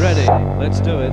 ready. Let's do it.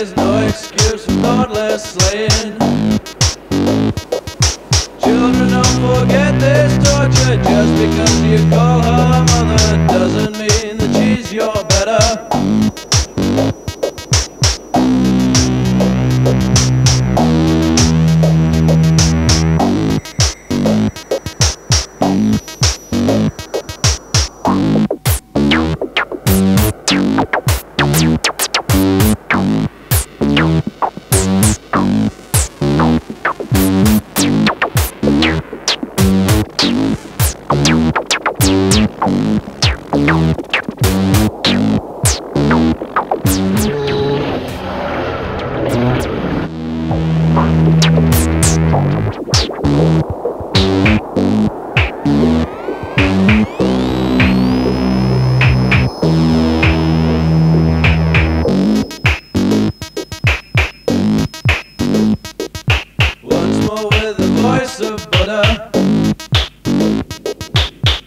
is no excuse for thoughtless slaying. Children don't forget this torture just because you call her mother doesn't mean that she's your better.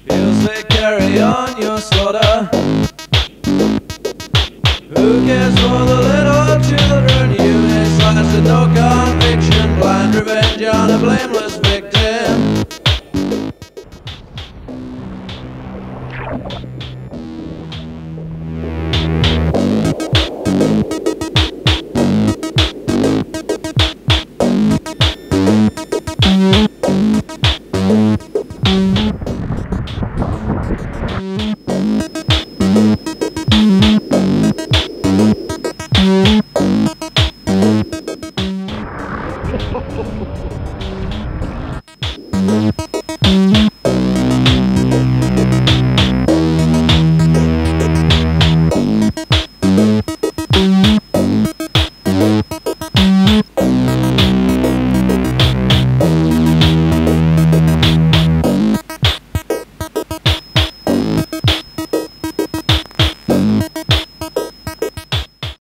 He'll say, carry on your slaughter. Who cares for the little children? You slice with no conviction. Blind revenge on a blameless victim.